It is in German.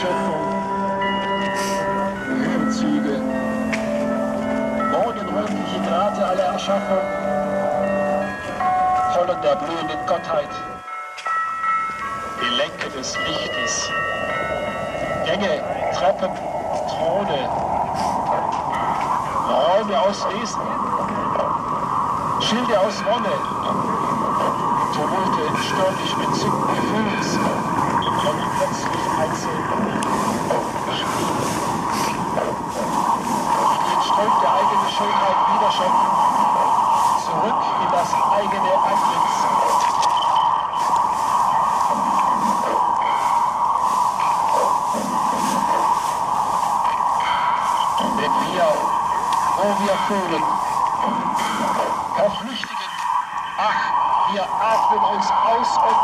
Schöpfung. Höhenzüge, morgenrötliche Grate aller Erschaffung, Pollen der blühenden Gottheit, Gelenke des Lichtes, Gänge, Treppen, Throne, Räume aus Wesen, Schilde aus Wonne, Tumulte stürmisch Schönheit wiederschöpfen, zurück in das eigene Antlitz. Denn wir, wo wir fühlen, verflüchtigen, ach, wir atmen uns aus und